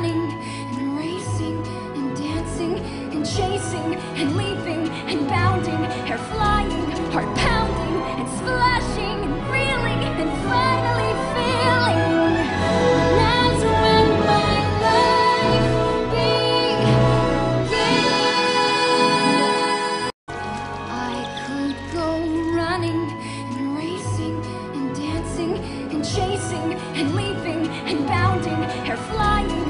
running and racing and dancing and chasing and leaping and bounding, hair flying, heart pounding and splashing and reeling and finally feeling. That's when my life began. I could go running and racing and dancing and chasing and leaping and bounding, hair flying.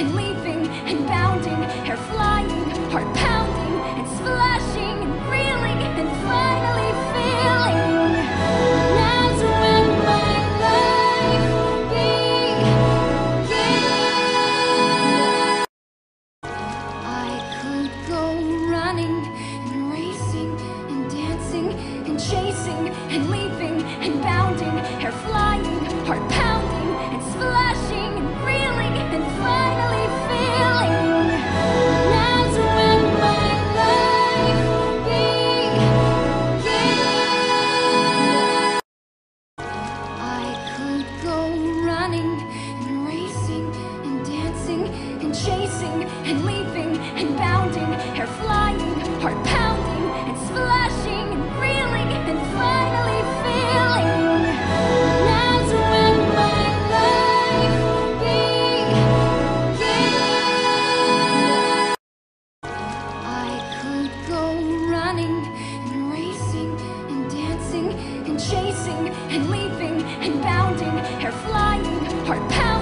and leaping and bounding, hair flying, heart pounding and splashing and reeling and finally feeling. When my life began. I could go running and racing and dancing and chasing and leaping and leaping and bounding, hair flying, heart pounding and splashing and reeling and finally feeling. That's when my life began. I could go running and racing and dancing and chasing and leaping and bounding, hair flying, heart pounding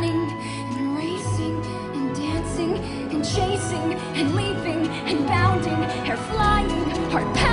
running and racing and dancing and chasing and leaping and bounding, hair flying, heart pounding.